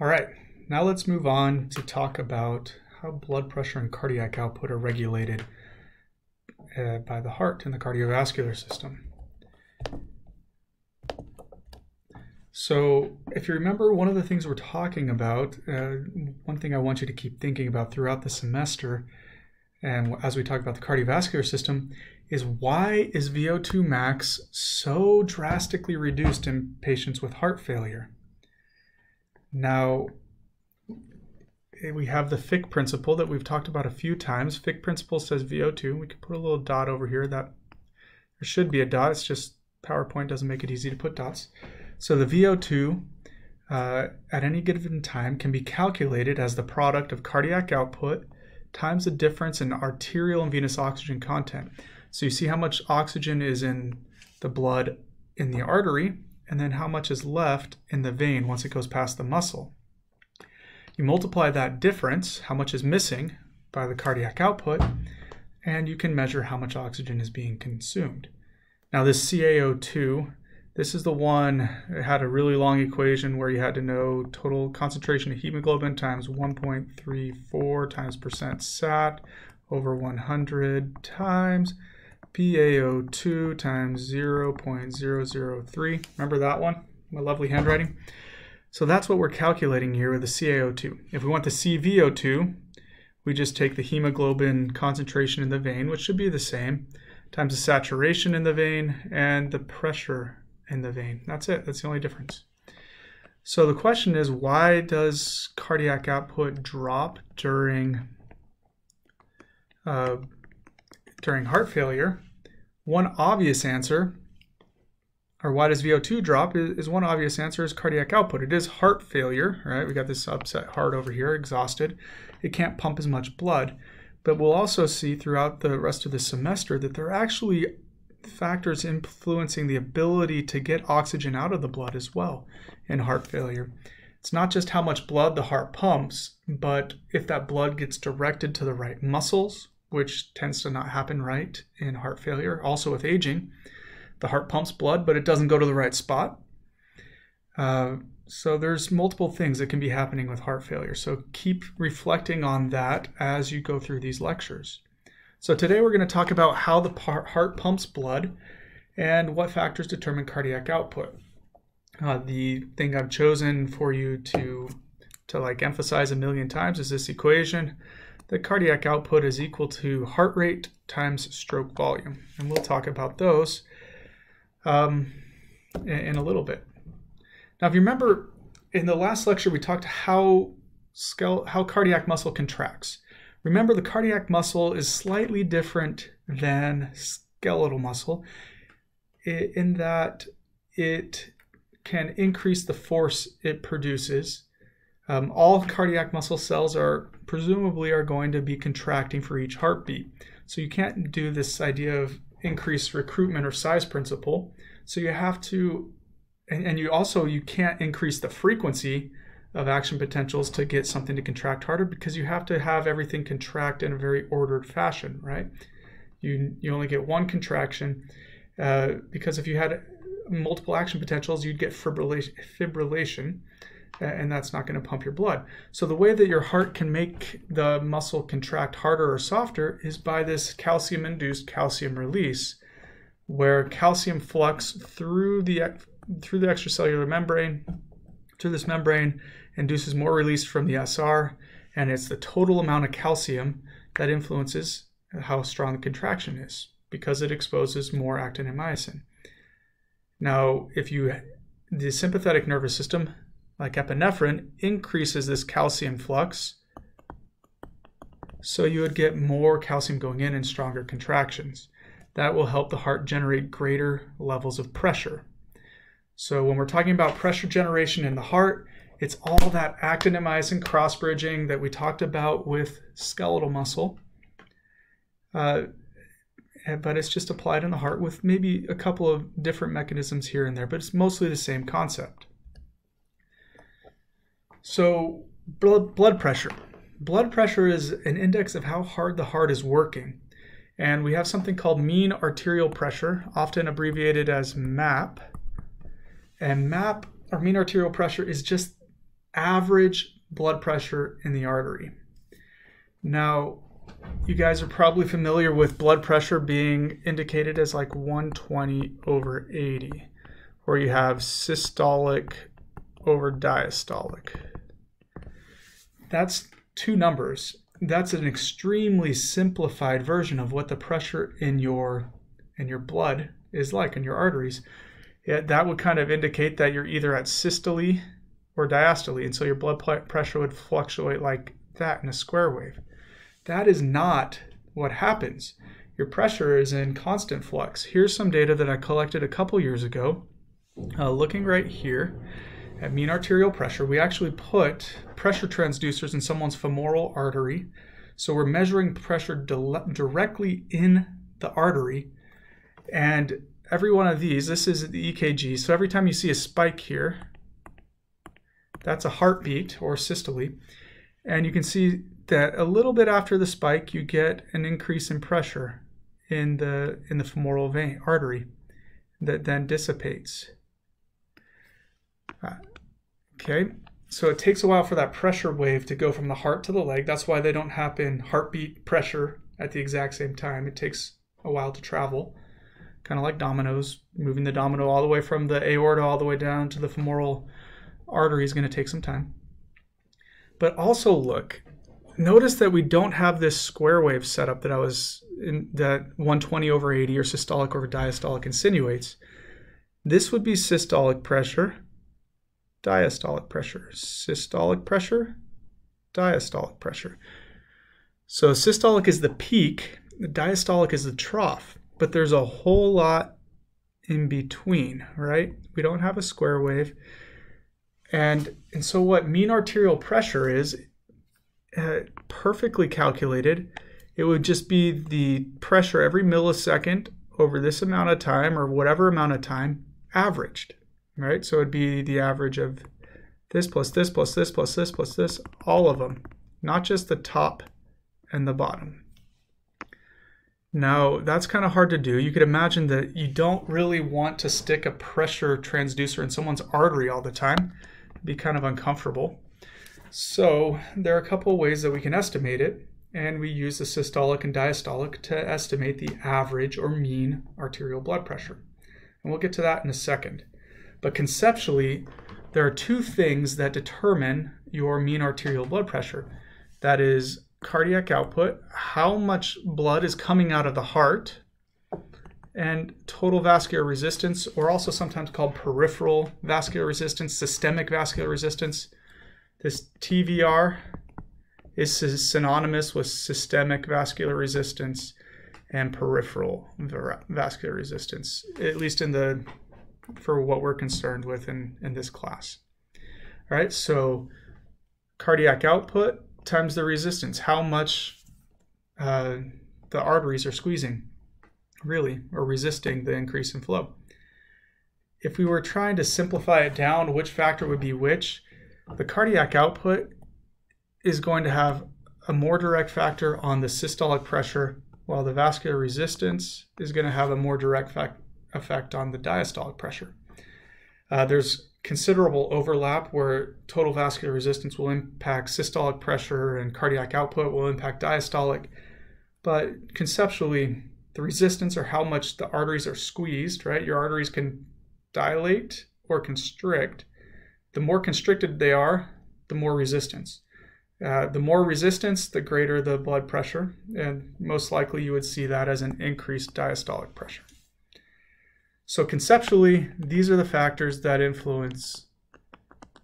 All right, now let's move on to talk about how blood pressure and cardiac output are regulated uh, by the heart and the cardiovascular system. So, if you remember, one of the things we're talking about, uh, one thing I want you to keep thinking about throughout the semester, and as we talk about the cardiovascular system, is why is VO2 max so drastically reduced in patients with heart failure? Now, we have the Fick principle that we've talked about a few times. Fick principle says VO2. We can put a little dot over here. That there should be a dot. It's just PowerPoint doesn't make it easy to put dots. So the VO2 uh, at any given time can be calculated as the product of cardiac output times the difference in arterial and venous oxygen content. So you see how much oxygen is in the blood in the artery and then how much is left in the vein once it goes past the muscle. You multiply that difference, how much is missing, by the cardiac output, and you can measure how much oxygen is being consumed. Now, this CaO2 this is the one it had a really long equation where you had to know total concentration of hemoglobin times 1.34 times percent sat over 100 times PaO2 times 0.003. Remember that one? My lovely handwriting. So that's what we're calculating here with the CaO2. If we want the CVO2, we just take the hemoglobin concentration in the vein, which should be the same, times the saturation in the vein and the pressure in the vein. That's it. That's the only difference. So the question is, why does cardiac output drop during uh, during heart failure? One obvious answer, or why does VO2 drop, is, one obvious answer is cardiac output. It is heart failure, right? We got this upset heart over here, exhausted. It can't pump as much blood. But we'll also see throughout the rest of the semester that there are actually factors influencing the ability to get oxygen out of the blood as well in heart failure. It's not just how much blood the heart pumps, but if that blood gets directed to the right muscles, which tends to not happen right in heart failure. Also, with aging, the heart pumps blood, but it doesn't go to the right spot. Uh, so, there's multiple things that can be happening with heart failure. So, keep reflecting on that as you go through these lectures. So today we're going to talk about how the heart pumps blood and what factors determine cardiac output. Uh, the thing I've chosen for you to to like emphasize a million times is this equation. The cardiac output is equal to heart rate times stroke volume. And we'll talk about those um, in, in, a little bit. Now, if you remember in the last lecture, we talked how, how cardiac muscle contracts. Remember, the cardiac muscle is slightly different than skeletal muscle in that it can increase the force it produces. Um, all cardiac muscle cells are presumably are going to be contracting for each heartbeat. So you can't do this idea of increased recruitment or size principle. So you have to, and, and you also you can't increase the frequency of action potentials to get something to contract harder because you have to have everything contract in a very ordered fashion, right? You, you only get one contraction uh, because if you had multiple action potentials, you'd get fibrillation, fibrillation and that's not going to pump your blood. So the way that your heart can make the muscle contract harder or softer is by this calcium-induced calcium release, where calcium flux through the through the extracellular membrane, through this membrane, induces more release from the SR, and it's the total amount of calcium that influences how strong the contraction is because it exposes more actin and myosin. Now, if you the sympathetic nervous system, like epinephrine, increases this calcium flux, so you would get more calcium going in and stronger contractions. That will help the heart generate greater levels of pressure. So when we're talking about pressure generation in the heart, it's all that actin-myosin cross bridging that we talked about with skeletal muscle. Uh, but it's just applied in the heart with maybe a couple of different mechanisms here and there, but it's mostly the same concept. So, blood, blood pressure. Blood pressure is an index of how hard the heart is working. And we have something called mean arterial pressure, often abbreviated as MAP. And MAP, or mean arterial pressure, is just average blood pressure in the artery. Now, you guys are probably familiar with blood pressure being indicated as like 120 over 80, where you have systolic over diastolic. That's two numbers. That's an extremely simplified version of what the pressure in your in your blood is like in your arteries. Yeah, that would kind of indicate that you're either at systole or diastole, and so your blood pressure would fluctuate like that in a square wave. That is not what happens. Your pressure is in constant flux. Here's some data that I collected a couple years ago. Uh, looking right here at mean arterial pressure, we actually put pressure transducers in someone's femoral artery. So we're measuring pressure directly in the artery. And every one of these, this is the EKG. So every time you see a spike here, that's a heartbeat or systole. And you can see that a little bit after the spike, you get an increase in pressure in the in the femoral vein artery that then dissipates. Uh, okay, so it takes a while for that pressure wave to go from the heart to the leg. That's why they don't happen heartbeat pressure at the exact same time. It takes a while to travel, kind of like dominoes. Moving the domino all the way from the aorta all the way down to the femoral artery is going to take some time. But also look, notice that we don't have this square wave setup that I was in that 120 over 80 or systolic over diastolic insinuates. This would be systolic pressure, diastolic pressure, systolic pressure, diastolic pressure. So systolic is the peak, the diastolic is the trough, but there's a whole lot in between, right? We don't have a square wave. And, and so what mean arterial pressure is, uh, perfectly calculated, it would just be the pressure every millisecond over this amount of time or whatever amount of time averaged, right? So it'd be the average of this plus this plus this plus this plus this, all of them, not just the top and the bottom. Now, that's kind of hard to do. You could imagine that you don't really want to stick a pressure transducer in someone's artery all the time. It'd be kind of uncomfortable. So there are a couple ways that we can estimate it, and we use the systolic and diastolic to estimate the average or mean arterial blood pressure. And we'll get to that in a second. But conceptually, there are two things that determine your mean arterial blood pressure. That is cardiac output, how much blood is coming out of the heart, and total vascular resistance, or also sometimes called peripheral vascular resistance, systemic vascular resistance. This TVR is synonymous with systemic vascular resistance and peripheral vascular resistance, at least in the for what we're concerned with in, in this class. All right, so cardiac output times the resistance, how much uh, the arteries are squeezing, really, or resisting the increase in flow. If we were trying to simplify it down, which factor would be which, the cardiac output is going to have a more direct factor on the systolic pressure, while the vascular resistance is going to have a more direct fact, effect on the diastolic pressure. Uh, there's considerable overlap where total vascular resistance will impact systolic pressure and cardiac output will impact diastolic. But conceptually, the resistance or how much the arteries are squeezed, right? Your arteries can dilate or constrict the more constricted they are, the more resistance. Uh, the more resistance, the greater the blood pressure, and most likely you would see that as an increased diastolic pressure. So conceptually, these are the factors that influence,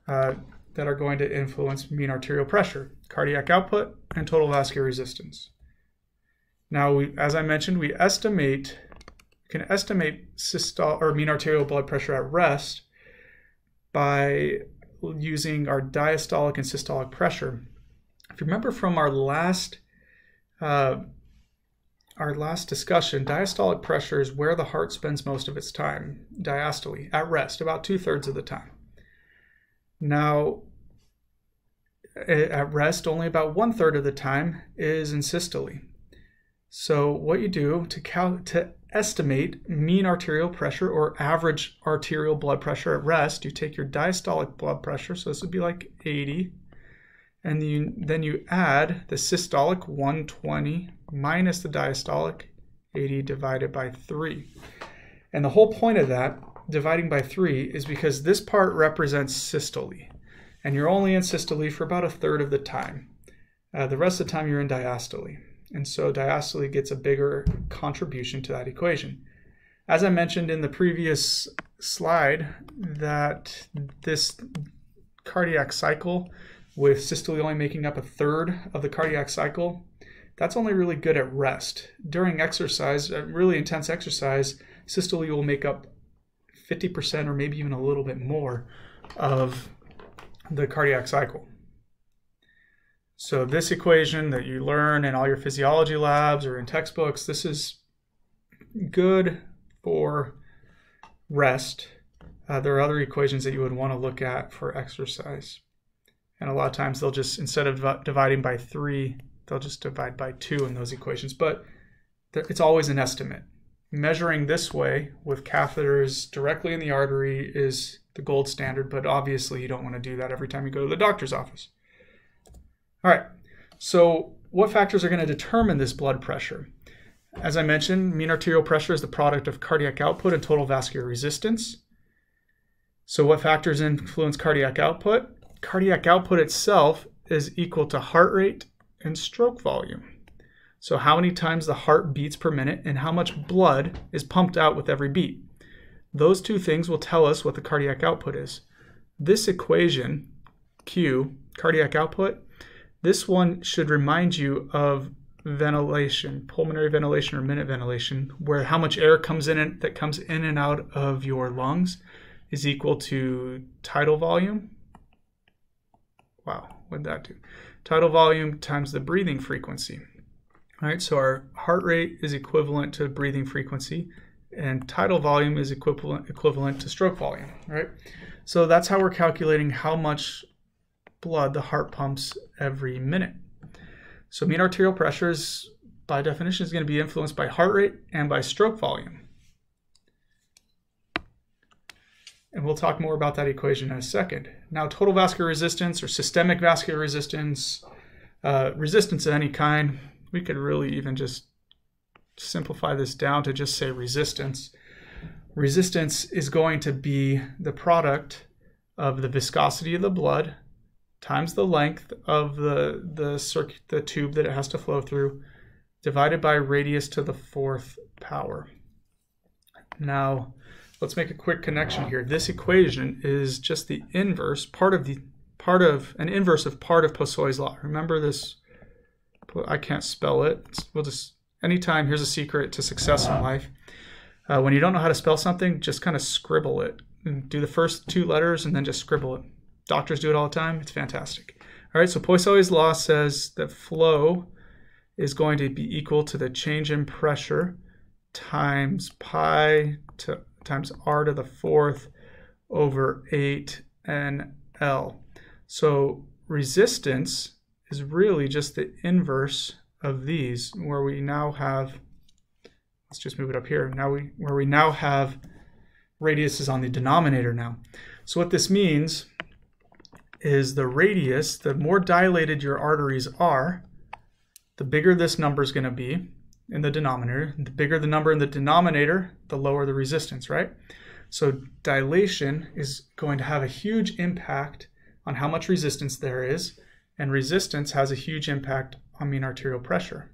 uh, that are going to influence mean arterial pressure, cardiac output, and total vascular resistance. Now, we, as I mentioned, we estimate, can estimate systolic or mean arterial blood pressure at rest by using our diastolic and systolic pressure. If you remember from our last uh, our last discussion, diastolic pressure is where the heart spends most of its time, diastole, at rest, about two thirds of the time. Now, eh, at rest, only about one third of the time is in systole. So, what you do to, cal- to estimate mean arterial pressure or average arterial blood pressure at rest, you take your diastolic blood pressure, so this would be like 80, and you, then you add the systolic 120 minus the diastolic 80 divided by 3. And the whole point of that, dividing by 3, is because this part represents systole. And you're only in systole for about a third of the time. Uh, the rest of the time you're in diastole. And so diastole gets a bigger contribution to that equation. As I mentioned in the previous slide, that this cardiac cycle with systole only making up a third of the cardiac cycle, that's only really good at rest. During exercise, a really intense exercise, systole will make up 50% or maybe even a little bit more of the cardiac cycle. So this equation that you learn in all your physiology labs or in textbooks, this is good for rest. Uh, there are other equations that you would want to look at for exercise. And a lot of times they'll just, instead of dividing by three, they'll just divide by two in those equations. But it's always an estimate. Measuring this way with catheters directly in the artery is the gold standard, but obviously you don't want to do that every time you go to the doctor's office. All right, so what factors are going to determine this blood pressure? As I mentioned, mean arterial pressure is the product of cardiac output and total vascular resistance. So what factors influence cardiac output? Cardiac output itself is equal to heart rate and stroke volume. So how many times the heart beats per minute and how much blood is pumped out with every beat. Those two things will tell us what the cardiac output is. This equation, Q, cardiac output, this one should remind you of ventilation, pulmonary ventilation or minute ventilation, where how much air comes in and, that comes in and out of your lungs is equal to tidal volume. Wow, what'd that do? Tidal volume times the breathing frequency. All right, so our heart rate is equivalent to breathing frequency and tidal volume is equivalent equivalent to stroke volume, right? So that's how we're calculating how much blood the heart pumps every minute. So mean arterial pressure is by definition is going to be influenced by heart rate and by stroke volume. And we'll talk more about that equation in a second. Now, total vascular resistance or systemic vascular resistance, uh, resistance of any kind, we could really even just simplify this down to just say resistance. Resistance is going to be the product of the viscosity of the blood times the length of the the circuit the tube that it has to flow through divided by radius to the fourth power. Now, let's make a quick connection here. This equation is just the inverse, part of the part of an inverse of part of Poiseuille's law. Remember this I can't spell it. We'll just anytime, here's a secret to success in life. Uh, when you don't know how to spell something, just kind of scribble it. Do the first two letters and then just scribble it. Doctors do it all the time. It's fantastic. All right, so Poiseuille's law says that flow is going to be equal to the change in pressure times pi to, times r to the fourth over 8 n L. So resistance is really just the inverse of these where we now have, let's just move it up here, now we where we now have radius is on the denominator now. So what this means is the radius, the more dilated your arteries are, the bigger this number is going to be in the denominator. The bigger the number in the denominator, the lower the resistance, right? So dilation is going to have a huge impact on how much resistance there is, and resistance has a huge impact on mean arterial pressure.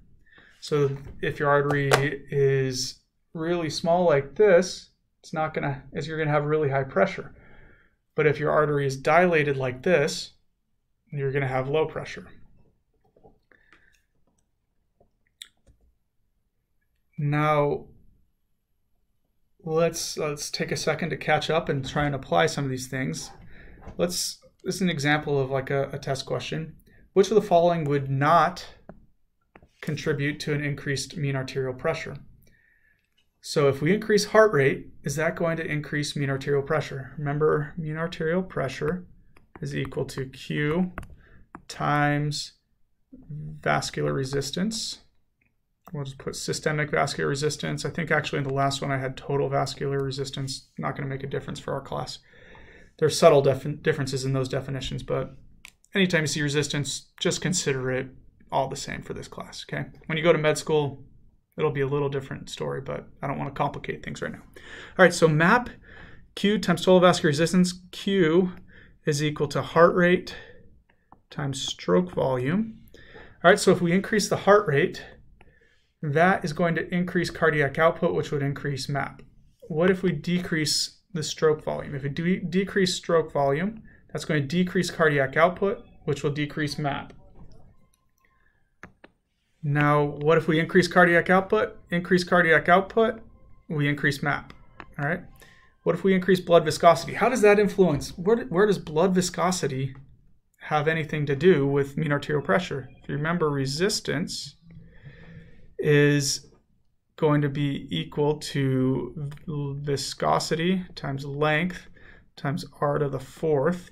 So if your artery is really small like this, it's not gonna, as you're gonna have really high pressure. But if your artery is dilated like this, you're gonna have low pressure. Now, let's let's take a second to catch up and try and apply some of these things. Let's this is an example of like a, a test question. Which of the following would not contribute to an increased mean arterial pressure. So if we increase heart rate, is that going to increase mean arterial pressure? Remember, mean arterial pressure is equal to Q times vascular resistance we'll just put systemic vascular resistance. I think actually in the last one I had total vascular resistance. Not going to make a difference for our class. There's subtle differences in those definitions, but anytime you see resistance, just consider it all the same for this class, okay? When you go to med school, it'll be a little different story, but I don't want to complicate things right now. All right, so MAP, Q times total vascular resistance, Q is equal to heart rate times stroke volume. All right, so if we increase the heart rate, that is going to increase cardiac output, which would increase MAP. What if we decrease the stroke volume? If we de decrease stroke volume, that's going to decrease cardiac output, which will decrease MAP. Now, what if we increase cardiac output? Increase cardiac output, we increase MAP. All right. What if we increase blood viscosity? How does that influence? Where, where does blood viscosity have anything to do with mean arterial pressure? If you remember, resistance is going to be equal to viscosity times length times r to the fourth.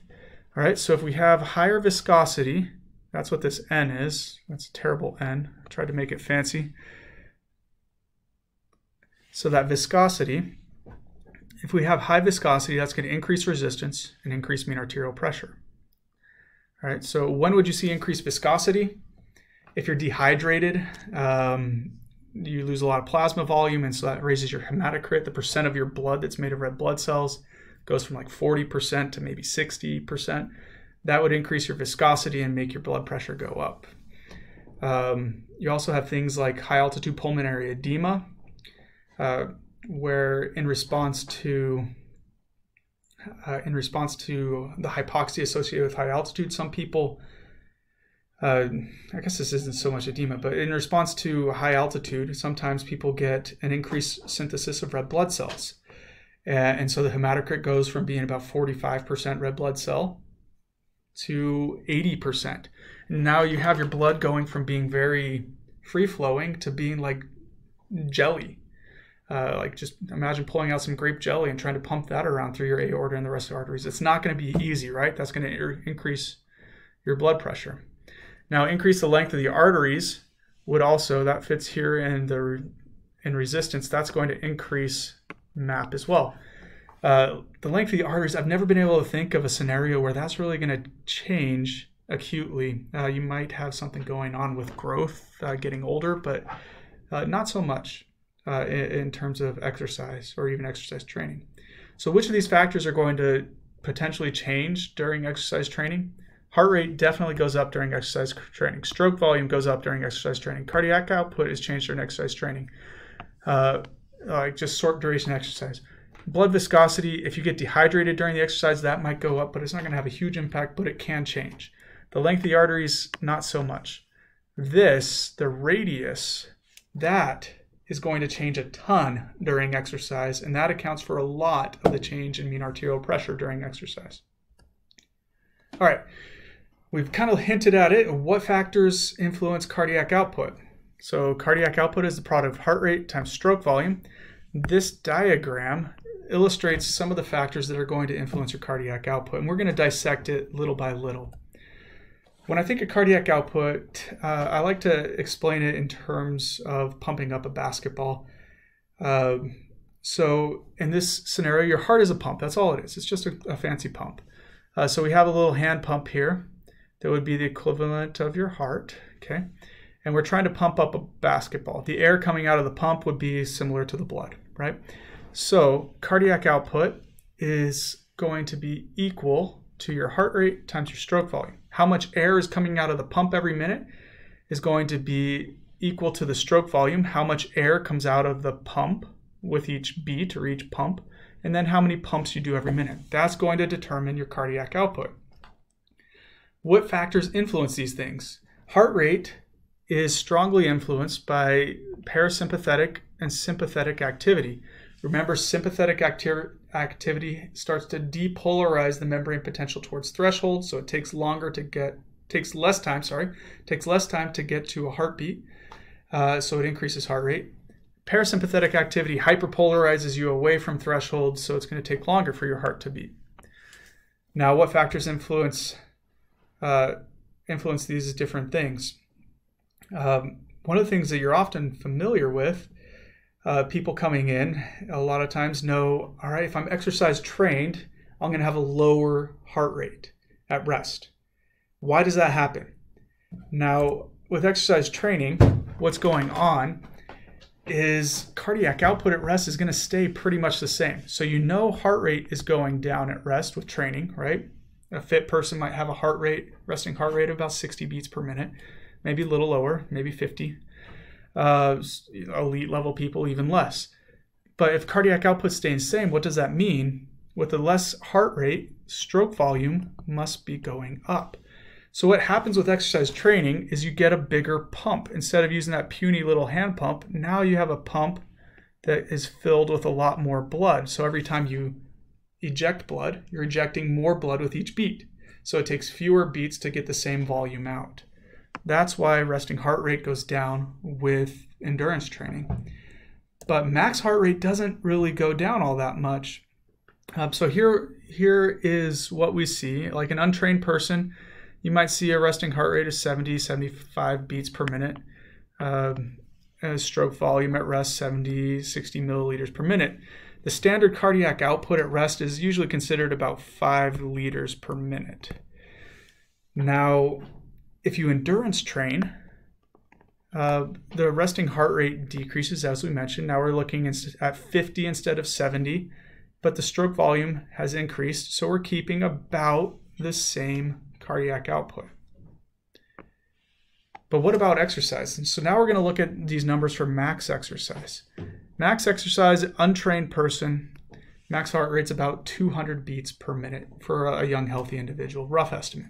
All right, so if we have higher viscosity, that's what this n is. That's a terrible n. I tried to make it fancy. So that viscosity, if we have high viscosity, that's going to increase resistance and increase mean arterial pressure. All right, so when would you see increased viscosity? If you're dehydrated, um, you lose a lot of plasma volume, and so that raises your hematocrit, the percent of your blood that's made of red blood cells goes from like 40% to maybe 60%. That would increase your viscosity and make your blood pressure go up. Um, you also have things like high altitude pulmonary edema, uh, where in response to uh, in response to the hypoxia associated with high altitude, some people, uh, I guess this isn't so much edema, but in response to high altitude, sometimes people get an increased synthesis of red blood cells. Uh, and so the hematocrit goes from being about 45% red blood cell to 80%. now you have your blood going from being very free flowing to being like jelly. Uh, like just imagine pulling out some grape jelly and trying to pump that around through your aorta and the rest of the arteries. It's not going to be easy, right? That's going to increase your blood pressure. Now, increase the length of the arteries would also that fits here in the in resistance. That's going to increase MAP as well. Uh, the length of the arteries, I've never been able to think of a scenario where that's really going to change acutely. Uh, you might have something going on with growth, uh, getting older, but uh, not so much uh, in, in, terms of exercise or even exercise training. So, which of these factors are going to potentially change during exercise training? Heart rate definitely goes up during exercise training. Stroke volume goes up during exercise training. Cardiac output is changed during exercise training. Uh, like just short duration exercise. Blood viscosity, if you get dehydrated during the exercise, that might go up, but it's not going to have a huge impact, but it can change. The length of the arteries, not so much. This, the radius, that is going to change a ton during exercise, and that accounts for a lot of the change in mean arterial pressure during exercise. All right, we've kind of hinted at it. What factors influence cardiac output? So cardiac output is the product of heart rate times stroke volume. This diagram illustrates some of the factors that are going to influence your cardiac output, and we're going to dissect it little by little. When I think of cardiac output, uh, I like to explain it in terms of pumping up a basketball. Uh, so in this scenario, your heart is a pump. That's all it is. It's just a, a fancy pump. Uh, so we have a little hand pump here that would be the equivalent of your heart. Okay. And we're trying to pump up a basketball. The air coming out of the pump would be similar to the blood, right? So cardiac output is going to be equal to your heart rate times your stroke volume. How much air is coming out of the pump every minute is going to be equal to the stroke volume, how much air comes out of the pump with each beat or each pump, and then how many pumps you do every minute. That's going to determine your cardiac output. What factors influence these things? Heart rate is strongly influenced by parasympathetic and sympathetic activity. Remember, sympathetic acti- activity starts to depolarize the membrane potential towards threshold, so it takes longer to get, takes less time, sorry, takes less time to get to a heartbeat, uh, so it increases heart rate. Parasympathetic activity hyperpolarizes you away from threshold, so it's going to take longer for your heart to beat. Now, what factors influence uh, influence these different things? Um, one of the things that you're often familiar with, uh, people coming in a lot of times know, all right, if I'm exercise trained, I'm going to have a lower heart rate at rest. Why does that happen? Now, with exercise training, what's going on is cardiac output at rest is going to stay pretty much the same. So you know heart rate is going down at rest with training, right? A fit person might have a heart rate, resting heart rate of about 60 beats per minute, maybe a little lower, maybe 50. Uh, elite level people, even less. But if cardiac output stays the same, what does that mean? With a less heart rate, stroke volume must be going up. So what happens with exercise training is you get a bigger pump. Instead of using that puny little hand pump, now you have a pump that is filled with a lot more blood. So every time you eject blood, you're ejecting more blood with each beat. So it takes fewer beats to get the same volume out. That's why resting heart rate goes down with endurance training. But max heart rate doesn't really go down all that much. Um, so here, here is what we see. Like an untrained person, you might see a resting heart rate of 70, 75 beats per minute. Um, stroke volume at rest 70, 60 milliliters per minute. The standard cardiac output at rest is usually considered about 5 liters per minute. Now, if you endurance train, uh, the resting heart rate decreases as we mentioned. Now we're looking at 50 instead of 70, but the stroke volume has increased, so we're keeping about the same cardiac output. But what about exercise? And so now we're going to look at these numbers for max exercise. Max exercise, untrained person, max heart rate's about 200 beats per minute for a young healthy individual, rough estimate.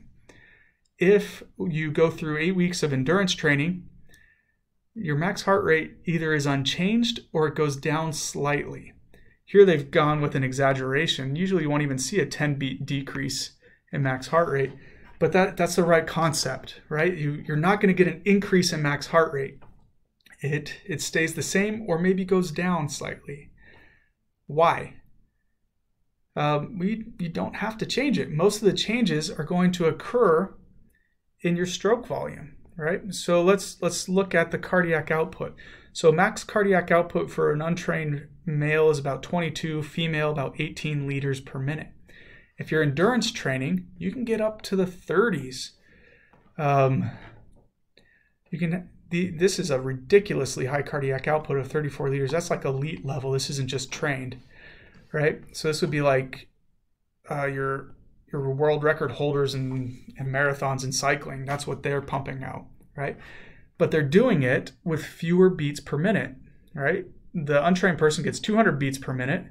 If you go through eight weeks of endurance training, your max heart rate either is unchanged or it goes down slightly. Here they've gone with an exaggeration. Usually you won't even see a 10 beat decrease in max heart rate but that that's the right concept, right? You you're not going to get an increase in max heart rate. It it stays the same or maybe goes down slightly. Why? Um, we you don't have to change it. Most of the changes are going to occur in your stroke volume, right? So let's let's look at the cardiac output. So max cardiac output for an untrained male is about 22, female about 18 liters per minute. If you're endurance training, you can get up to the 30s. Um, you can. The, this is a ridiculously high cardiac output of 34 liters. That's like elite level. This isn't just trained, right? So this would be like uh, your your world record holders in, in marathons and cycling. That's what they're pumping out, right? But they're doing it with fewer beats per minute, right? The untrained person gets 200 beats per minute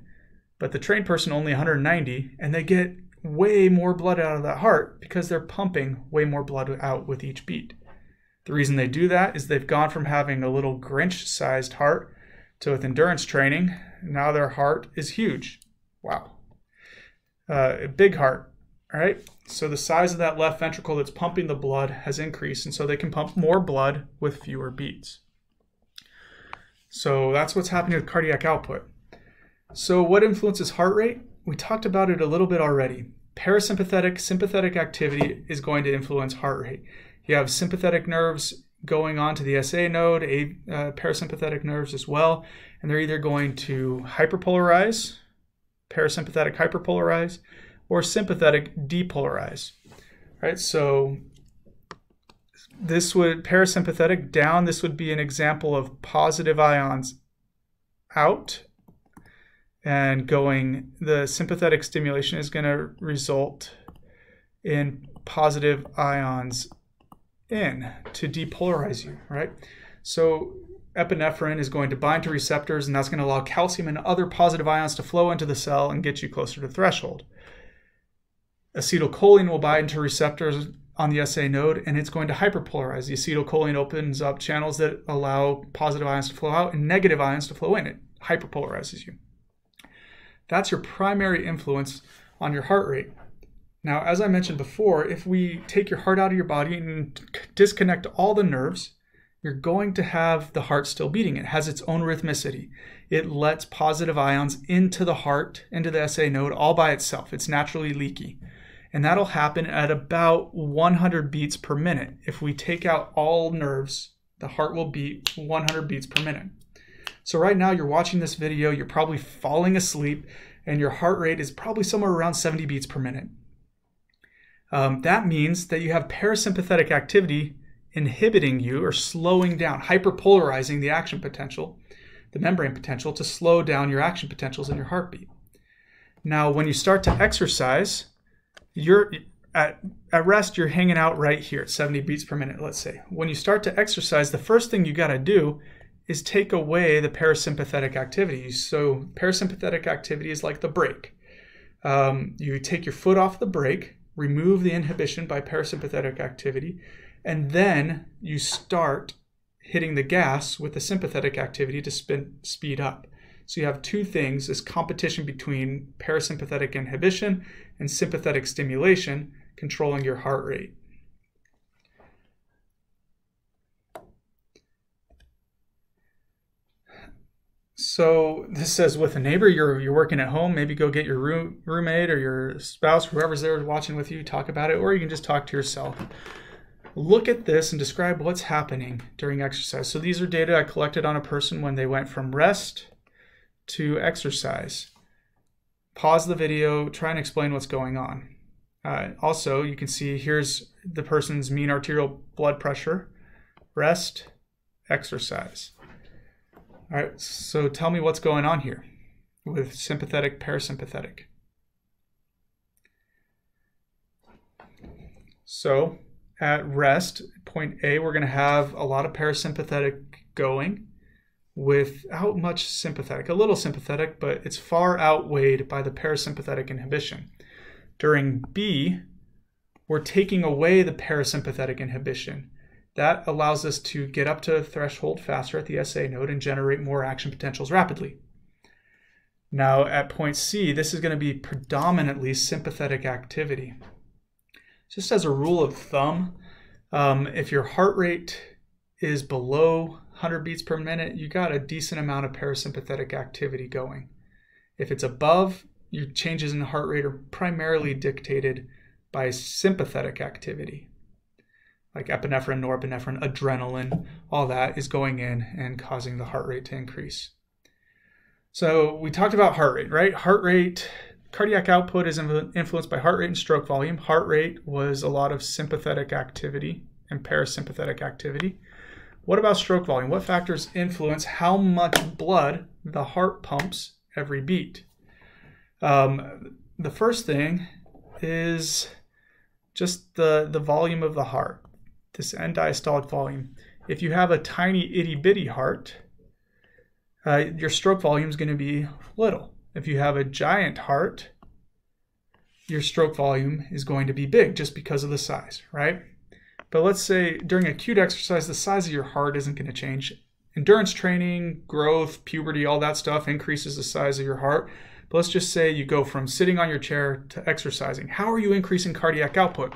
but the trained person only 190, and they get way more blood out of that heart because they're pumping way more blood out with each beat. The reason they do that is they've gone from having a little Grinch sized heart to with endurance training, now their heart is huge. Wow. Uh, a big heart, all right? So the size of that left ventricle that's pumping the blood has increased, and so they can pump more blood with fewer beats. So that's what's happening with cardiac output. So, what influences heart rate? We talked about it a little bit already. Parasympathetic, sympathetic activity is going to influence heart rate. You have sympathetic nerves going on to the SA node, a, uh, parasympathetic nerves as well, and they're either going to hyperpolarize, parasympathetic hyperpolarize, or sympathetic depolarize. Right? So this would parasympathetic down, this would be an example of positive ions out and going, the sympathetic stimulation is going to result in positive ions in to depolarize you, right? So epinephrine is going to bind to receptors, and that's going to allow calcium and other positive ions to flow into the cell and get you closer to threshold. Acetylcholine will bind to receptors on the SA node, and it's going to hyperpolarize. The acetylcholine opens up channels that allow positive ions to flow out and negative ions to flow in. It hyperpolarizes you. That's your primary influence on your heart rate. Now, as I mentioned before, if we take your heart out of your body and disconnect all the nerves, you're going to have the heart still beating. It has its own rhythmicity. It lets positive ions into the heart, into the SA node all by itself. It's naturally leaky. And that'll happen at about 100 beats per minute if we take out all nerves the heart will beat 100 beats per minute. So right now you're watching this video, you're probably falling asleep and your heart rate is probably somewhere around 70 beats per minute. Um, that means that you have parasympathetic activity inhibiting you or slowing down, hyperpolarizing the action potential, the membrane potential to slow down your action potentials in your heartbeat. Now, when you start to exercise, you're at, at rest, you're hanging out right here at 70 beats per minute, let's say. When you start to exercise, the first thing you got to do is take away the parasympathetic activity. So, parasympathetic activity is like the brake. Um, you take your foot off the brake, remove the inhibition by parasympathetic activity, and then you start hitting the gas with the sympathetic activity to spin, speed up. So you have two things this competition between parasympathetic inhibition and sympathetic stimulation controlling your heart rate. So this says with a neighbor, you're you're working at home. Maybe go get your room, roommate or your spouse, whoever's there watching with you, talk about it, or you can just talk to yourself. Look at this and describe what's happening during exercise. So these are data I collected on a person when they went from rest to exercise. Pause the video, try and explain what's going on. Uh, also, you can see here's the person's mean arterial blood pressure, rest, exercise. All right, so tell me what's going on here with sympathetic, parasympathetic. So at rest, point A, we're going to have a lot of parasympathetic going without much sympathetic, a little sympathetic, but it's far outweighed by the parasympathetic inhibition. During B, we're taking away the parasympathetic inhibition. That allows us to get up to threshold faster at the SA node and generate more action potentials rapidly. Now at point C, this is going to be predominantly sympathetic activity. Just as a rule of thumb, um, if your heart rate is below 100 beats per minute, you got a decent amount of parasympathetic activity going. If it's above, your changes in heart rate are primarily dictated by sympathetic activity. Like epinephrine, norepinephrine, adrenaline, all that is going in and causing the heart rate to increase. So we talked about heart rate, right? Heart rate, cardiac output is influenced by heart rate and stroke volume. Heart rate was a lot of sympathetic activity and parasympathetic activity. What about stroke volume? What factors influence how much blood the heart pumps every beat? Um, the first thing is just the, the volume of the heart, this end diastolic volume. If you have a tiny itty bitty heart, uh, your stroke volume is going to be little. If you have a giant heart, your stroke volume is going to be big just because of the size, right? But let's say during acute exercise, the size of your heart isn't going to change. Endurance training, growth, puberty, all that stuff increases the size of your heart. But let's just say you go from sitting on your chair to exercising. How are you increasing cardiac output?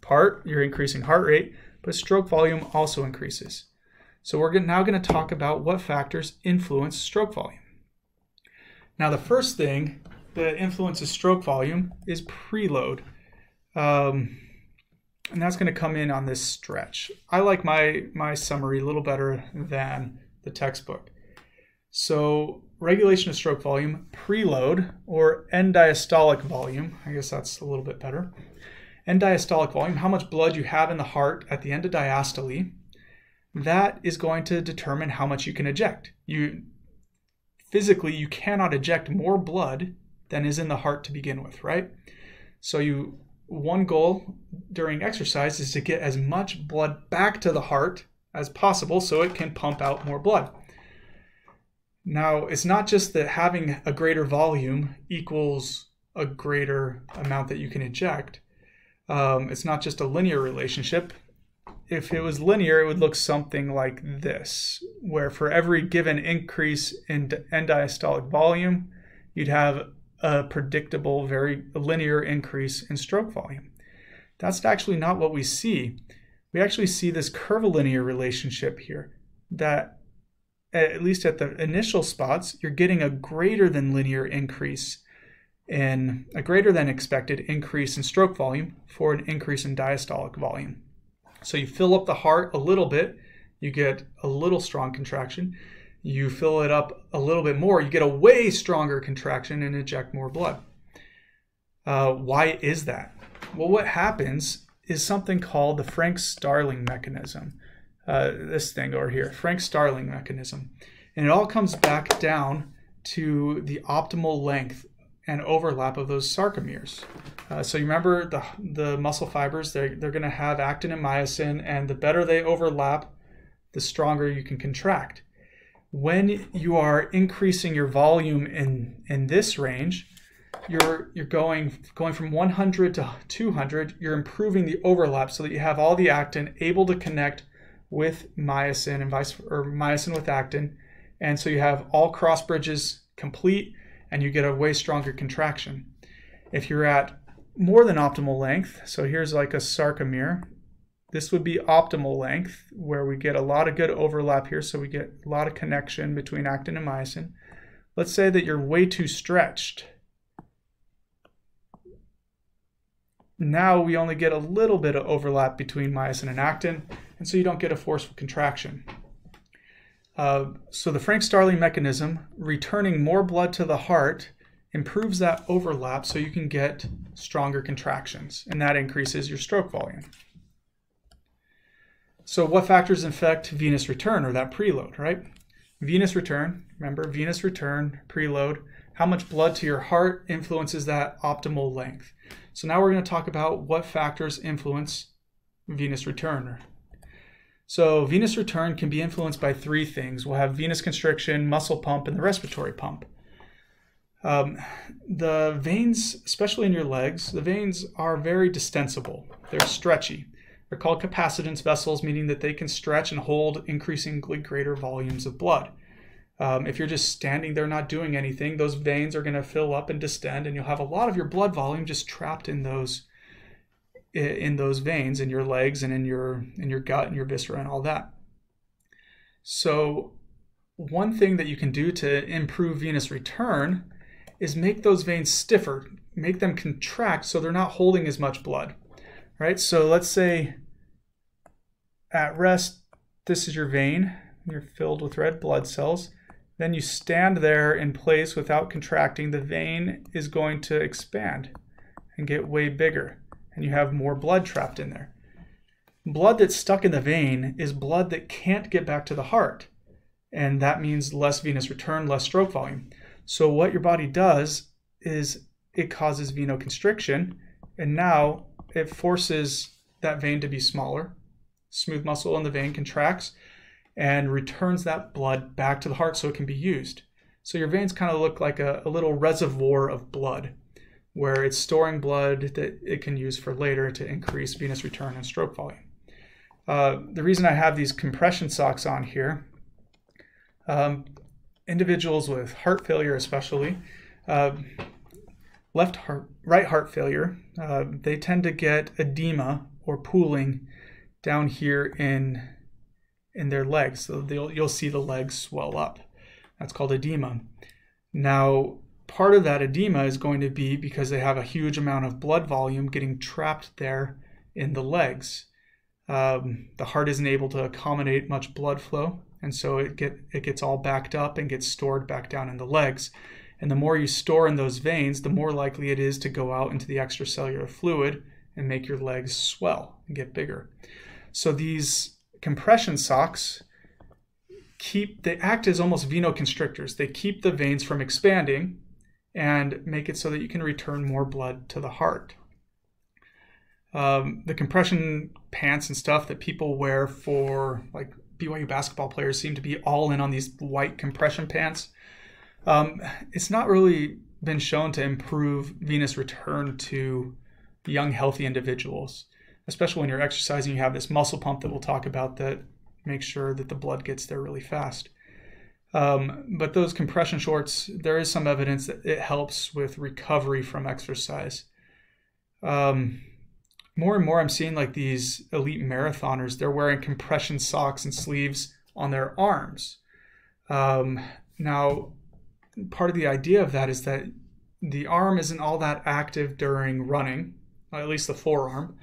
Part, you're increasing heart rate, but stroke volume also increases. So we're now going to talk about what factors influence stroke volume. Now, the first thing that influences stroke volume is preload. Um, and that's going to come in on this stretch. I like my, my summary a little better than the textbook. So regulation of stroke volume, preload, or end diastolic volume, I guess that's a little bit better. End diastolic volume, how much blood you have in the heart at the end of diastole, that is going to determine how much you can eject. You physically you cannot eject more blood than is in the heart to begin with, right? So you one goal during exercise is to get as much blood back to the heart as possible so it can pump out more blood. Now, it's not just that having a greater volume equals a greater amount that you can eject. Um, it's not just a linear relationship. If it was linear, it would look something like this, where for every given increase in end diastolic volume, you'd have a predictable, very linear increase in stroke volume. That's actually not what we see. We actually see this curvilinear relationship here that at least at the initial spots, you're getting a greater than linear increase in a greater than expected increase in stroke volume for an increase in diastolic volume. So you fill up the heart a little bit, you get a little strong contraction. You fill it up a little bit more, you get a way stronger contraction and eject more blood. Uh, why is that? Well, what happens is something called the Frank Starling mechanism. Uh, this thing over here, Frank Starling mechanism. And it all comes back down to the optimal length and overlap of those sarcomeres. Uh, so you remember the, the muscle fibers, they're, they're going to have actin and myosin, and the better they overlap, the stronger you can contract. When you are increasing your volume in, in this range, you're you're going going from 100 to 200 you're improving the overlap so that you have all the actin able to connect with myosin and vice or myosin with actin and so you have all cross bridges complete and you get a way stronger contraction. If you're at more than optimal length so here's like a sarcomere this would be optimal length where we get a lot of good overlap here so we get a lot of connection between actin and myosin. Let's say that you're way too stretched. Now we only get a little bit of overlap between myosin and actin, and so you don't get a forceful contraction. Uh, so the Frank Starling mechanism, returning more blood to the heart, improves that overlap so you can get stronger contractions, and that increases your stroke volume. So what factors affect venous return or that preload, right? Venous return, remember venous return, preload, how much blood to your heart influences that optimal length. So now we're going to talk about what factors influence venous return. So venous return can be influenced by three things. We'll have venous constriction, muscle pump, and the respiratory pump. Um, the veins, especially in your legs, the veins are very distensible. They're stretchy. They're called capacitance vessels, meaning that they can stretch and hold increasingly greater volumes of blood. Um, if you're just standing there not doing anything, those veins are going to fill up and distend, and you'll have a lot of your blood volume just trapped in those in those veins in your legs and in your in your gut and your viscera and all that. So one thing that you can do to improve venous return is make those veins stiffer, make them contract so they're not holding as much blood. Right? So let's say at rest this is your vein, you're filled with red blood cells then you stand there in place without contracting, the vein is going to expand and get way bigger, and you have more blood trapped in there. Blood that's stuck in the vein is blood that can't get back to the heart, and that means less venous return, less stroke volume. So, what your body does is it causes venoconstriction, and now it forces that vein to be smaller. Smooth muscle in the vein contracts, and returns that blood back to the heart so it can be used. So your veins kind of look like a, a little reservoir of blood where it's storing blood that it can use for later to increase venous return and stroke volume. Uh, the reason I have these compression socks on here, um, individuals with heart failure especially, uh, left heart, right heart failure, uh, they tend to get edema or pooling down here in in their legs. So you'll see the legs swell up. That's called edema. Now, part of that edema is going to be because they have a huge amount of blood volume getting trapped there in the legs. Um, the heart isn't able to accommodate much blood flow, and so it get it gets all backed up and gets stored back down in the legs. And the more you store in those veins, the more likely it is to go out into the extracellular fluid and make your legs swell and get bigger. So these compression socks keep they act as almost venoconstrictors. They keep the veins from expanding and make it so that you can return more blood to the heart. Um, the compression pants and stuff that people wear for like BYU basketball players seem to be all in on these white compression pants. Um, it's not really been shown to improve venous return to young, healthy individuals especially when you're exercising, you have this muscle pump that we'll talk about that makes sure that the blood gets there really fast. Um, but those compression shorts, there is some evidence that it helps with recovery from exercise. Um, more and more, I'm seeing like these elite marathoners, they're wearing compression socks and sleeves on their arms. Um, now, part of the idea of that is that the arm isn't all that active during running, at least the forearm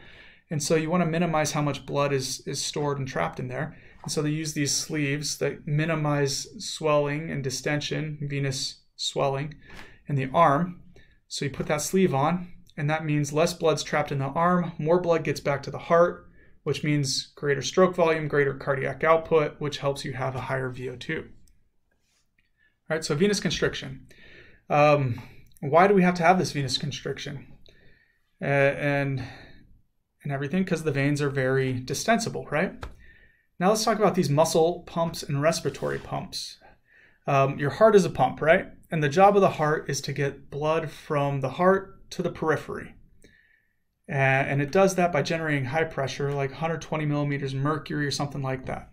And so you want to minimize how much blood is, is stored and trapped in there. So they use these sleeves that minimize swelling and distension, venous swelling in the arm. So you put that sleeve on, and that means less blood's trapped in the arm, more blood gets back to the heart, which means greater stroke volume, greater cardiac output, which helps you have a higher VO2. All right, so venous constriction. Um, why do we have to have this venous constriction? Uh, and and everything because the veins are very distensible, right? Now let's talk about these muscle pumps and respiratory pumps. Um, your heart is a pump, right? And the job of the heart is to get blood from the heart to the periphery. And it does that by generating high pressure, like 120 millimeters mercury or something like that.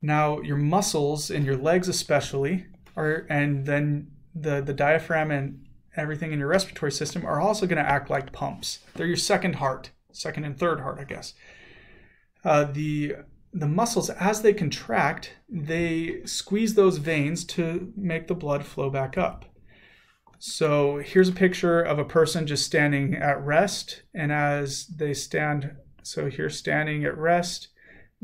Now, your muscles and your legs, especially, are, and then the, the diaphragm and everything in your respiratory system are also going to act like pumps. They're your second heart, second and third heart, I guess. Uh, the the muscles, as they contract, they squeeze those veins to make the blood flow back up. So here's a picture of a person just standing at rest. And as they stand, so here standing at rest,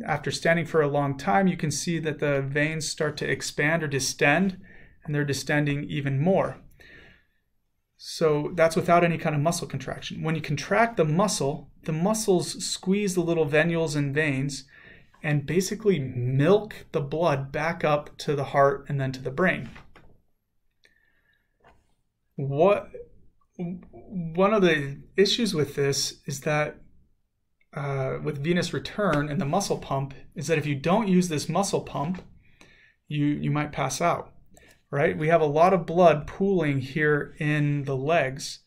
after standing for a long time, you can see that the veins start to expand or distend, and they're distending even more. So that's without any kind of muscle contraction. When you contract the muscle, the muscles squeeze the little venules and veins and basically milk the blood back up to the heart and then to the brain. What one of the issues with this is that uh, with venous return and the muscle pump is that if you don't use this muscle pump, you you might pass out. Right? We have a lot of blood pooling here in the legs.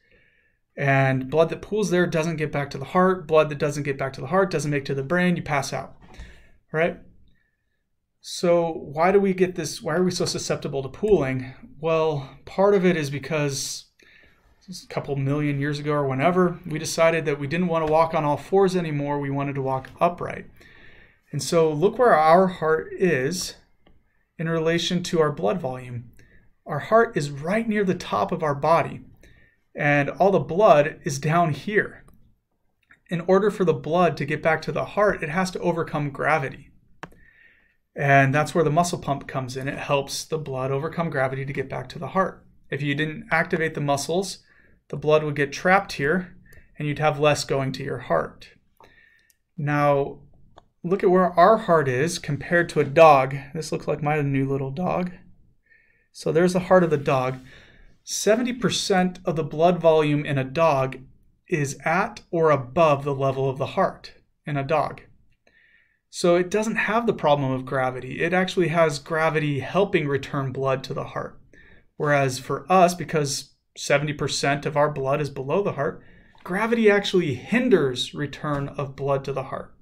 And blood that pools there doesn't get back to the heart. Blood that doesn't get back to the heart doesn't make to the brain. You pass out right? So why do we get this? Why are we so susceptible to pooling? Well, part of it is because a couple million years ago or whenever, we decided that we didn't want to walk on all fours anymore. We wanted to walk upright. And so look where our heart is in relation to our blood volume. Our heart is right near the top of our body, and all the blood is down here in order for the blood to get back to the heart, it has to overcome gravity. And that's where the muscle pump comes in. It helps the blood overcome gravity to get back to the heart. If you didn't activate the muscles, the blood would get trapped here and you'd have less going to your heart. Now, look at where our heart is compared to a dog. This looks like my new little dog. So there's the heart of the dog. 70% of the blood volume in a dog is at or above the level of the heart in a dog. So it doesn't have the problem of gravity. It actually has gravity helping return blood to the heart. Whereas for us, because 70% of our blood is below the heart, gravity actually hinders return of blood to the heart.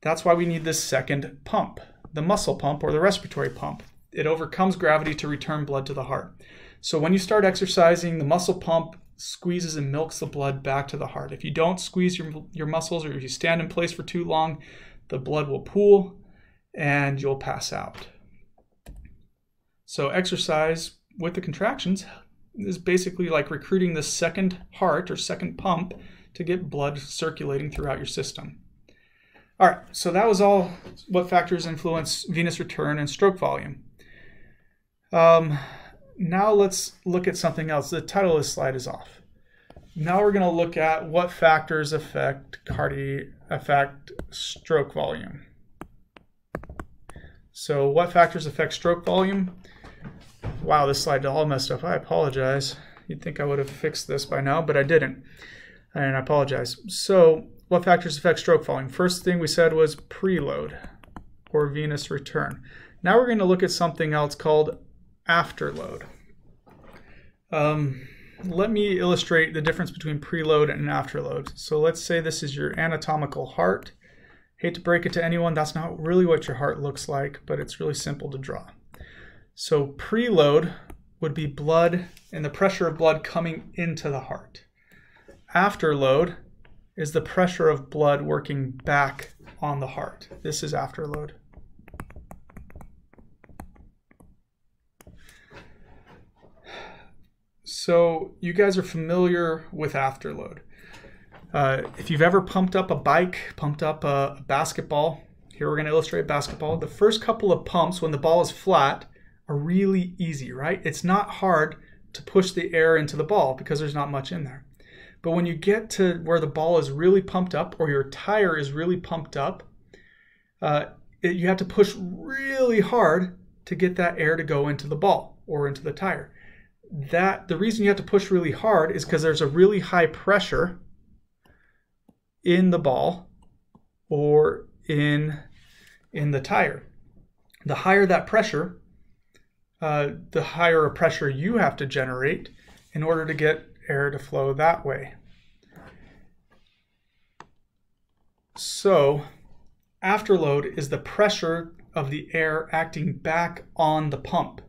That's why we need this second pump, the muscle pump or the respiratory pump. It overcomes gravity to return blood to the heart. So when you start exercising, the muscle pump squeezes and milks the blood back to the heart. If you don't squeeze your, your muscles or if you stand in place for too long, the blood will pool and you'll pass out. So, exercise with the contractions is basically like recruiting the second heart or second pump to get blood circulating throughout your system. All right, so that was all what factors influence venous return and stroke volume. Um, now let's look at something else. The title of this slide is off. Now we're going to look at what factors affect cardi affect stroke volume. So what factors affect stroke volume? Wow, this slide all messed up. I apologize. You'd think I would have fixed this by now, but I didn't. And I apologize. So what factors affect stroke volume? First thing we said was preload or venous return. Now we're going to look at something else called afterload. Um, let me illustrate the difference between preload and afterload. So let's say this is your anatomical heart. Hate to break it to anyone, that's not really what your heart looks like, but it's really simple to draw. So preload would be blood and the pressure of blood coming into the heart. Afterload is the pressure of blood working back on the heart. This is afterload. So you guys are familiar with afterload. Uh, if you've ever pumped up a bike, pumped up a basketball, here we're going to illustrate basketball. The first couple of pumps when the ball is flat are really easy, right? It's not hard to push the air into the ball because there's not much in there. But when you get to where the ball is really pumped up or your tire is really pumped up, uh, it, you have to push really hard to get that air to go into the ball or into the tire. That the reason you have to push really hard is because there's a really high pressure in the ball or in in the tire. The higher that pressure, uh, the higher a pressure you have to generate in order to get air to flow that way. So afterload is the pressure of the air acting back on the pump.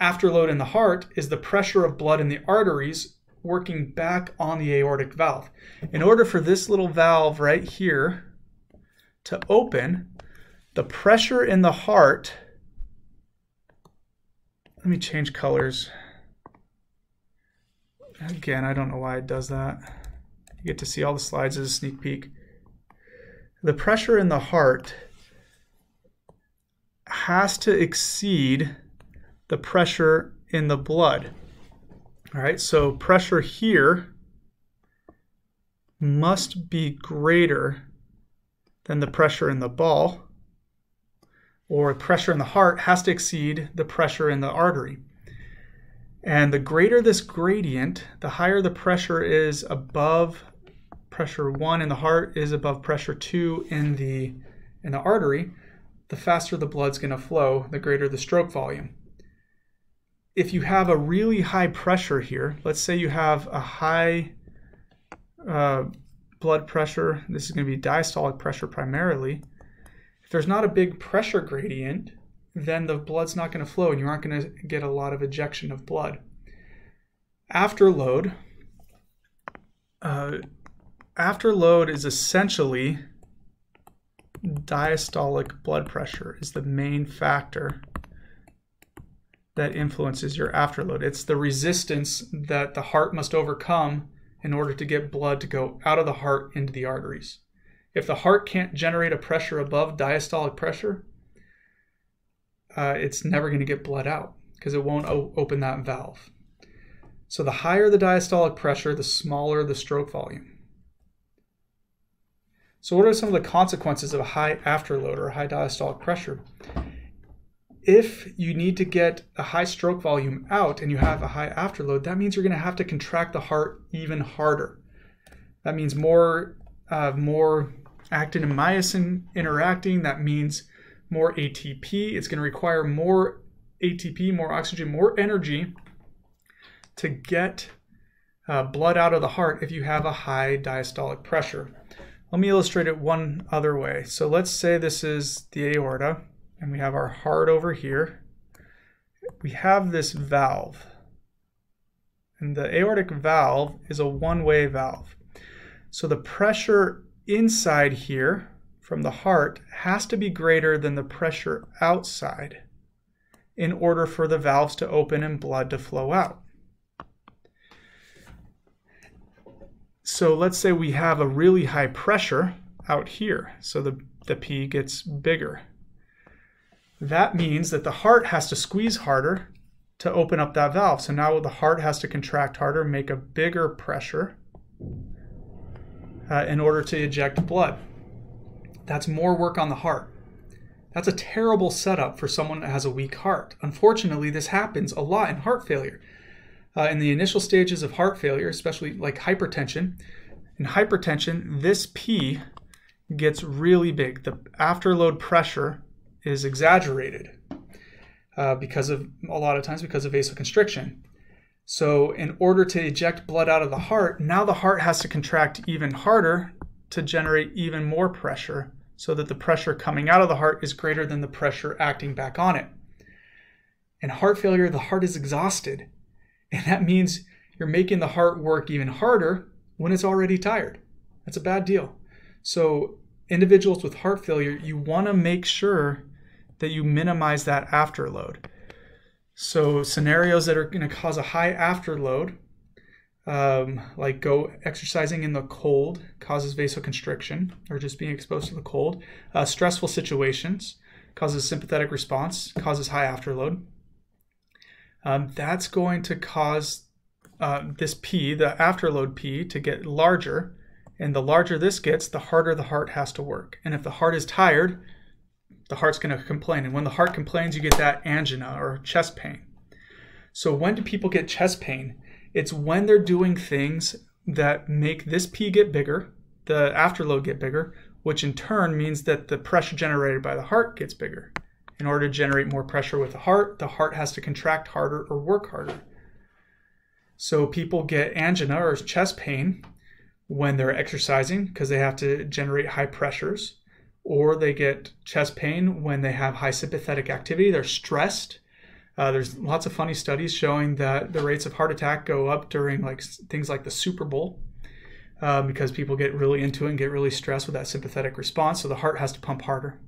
Afterload in the heart is the pressure of blood in the arteries working back on the aortic valve. In order for this little valve right here to open, the pressure in the heart, let me change colors. Again, I don't know why it does that. You get to see all the slides as a sneak peek. The pressure in the heart has to exceed the pressure in the blood. All right, so pressure here must be greater than the pressure in the ball, or pressure in the heart has to exceed the pressure in the artery. And the greater this gradient, the higher the pressure is above pressure 1 in the heart is above pressure 2 in the in the artery, the faster the blood's going to flow, the greater the stroke volume. If you have a really high pressure here, let's say you have a high uh, blood pressure, this is going to be diastolic pressure primarily. If there's not a big pressure gradient, then the blood's not going to flow and you aren't going to get a lot of ejection of blood. After load, uh, after load is essentially diastolic blood pressure is the main factor that influences your afterload. It's the resistance that the heart must overcome in order to get blood to go out of the heart into the arteries. If the heart can't generate a pressure above diastolic pressure, uh, it's never going to get blood out because it won't open that valve. So the higher the diastolic pressure, the smaller the stroke volume. So what are some of the consequences of a high afterload or high diastolic pressure? If you need to get a high stroke volume out and you have a high afterload, that means you're going to have to contract the heart even harder. That means more, uh, more actin and myosin interacting. That means more ATP. It's going to require more ATP, more oxygen, more energy to get uh, blood out of the heart if you have a high diastolic pressure. Let me illustrate it one other way. So let's say this is the aorta, and we have our heart over here. We have this valve. And the aortic valve is a one-way valve. So the pressure inside here from the heart has to be greater than the pressure outside in order for the valves to open and blood to flow out. So let's say we have a really high pressure out here. So the, the P gets bigger. That means that the heart has to squeeze harder to open up that valve. So now the heart has to contract harder, make a bigger pressure uh, in order to eject blood. That's more work on the heart. That's a terrible setup for someone that has a weak heart. Unfortunately, this happens a lot in heart failure uh, in the initial stages of heart failure, especially like hypertension. In hypertension, this P gets really big. The afterload pressure is exaggerated uh, because of a lot of times because of vasoconstriction. So, in order to eject blood out of the heart, now the heart has to contract even harder to generate even more pressure so that the pressure coming out of the heart is greater than the pressure acting back on it. In heart failure, the heart is exhausted. And that means you're making the heart work even harder when it's already tired. That's a bad deal. So, individuals with heart failure, you want to make sure that you minimize that afterload. So, scenarios that are going to cause a high afterload, um, like go exercising in the cold causes vasoconstriction or just being exposed to the cold. Uh, stressful situations causes sympathetic response, causes high afterload. Um, that's going to cause uh, this P, the afterload P, to get larger. And the larger this gets, the harder the heart has to work. And if the heart is tired, the heart's going to complain. And when the heart complains, you get that angina or chest pain. So when do people get chest pain? It's when they're doing things that make this P get bigger, the afterload get bigger, which in turn means that the pressure generated by the heart gets bigger. In order to generate more pressure with the heart, the heart has to contract harder or work harder. So people get angina or chest pain when they're exercising because they have to generate high pressures, or they get chest pain when they have high sympathetic activity, they're stressed uh, there's lots of funny studies showing that the rates of heart attack go up during like things like the Super Bowl uh, because people get really into it and get really stressed with that sympathetic response. So the heart has to pump harder,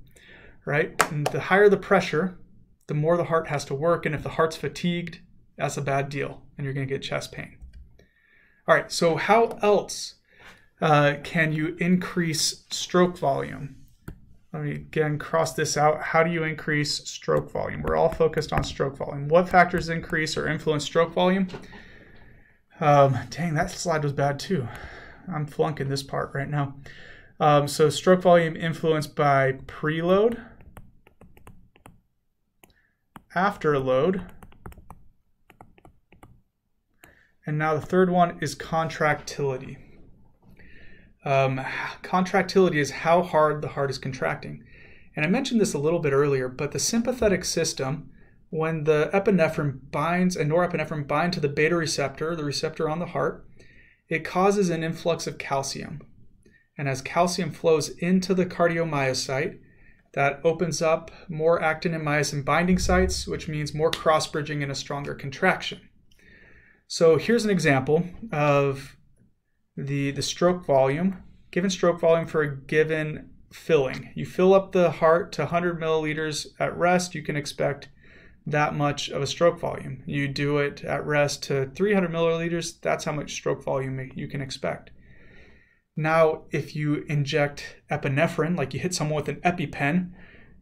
right? And the higher the pressure, the more the heart has to work. And if the heart's fatigued, that's a bad deal, and you're going to get chest pain. All right. So how else uh, can you increase stroke volume? Let me again cross this out. How do you increase stroke volume? We're all focused on stroke volume. What factors increase or influence stroke volume? Um, dang, that slide was bad too. I'm flunking this part right now. Um, so stroke volume influenced by preload, afterload, and now the third one is contractility. Um, contractility is how hard the heart is contracting. And I mentioned this a little bit earlier, but the sympathetic system, when the epinephrine binds and norepinephrine bind to the beta receptor, the receptor on the heart, it causes an influx of calcium. And as calcium flows into the cardiomyocyte, that opens up more actin and myosin binding sites, which means more cross bridging and a stronger contraction. So here's an example of the, the stroke volume, given stroke volume for a given filling. You fill up the heart to 100 milliliters at rest, you can expect that much of a stroke volume. You do it at rest to 300 milliliters, that's how much stroke volume you can expect. Now, if you inject epinephrine, like you hit someone with an EpiPen,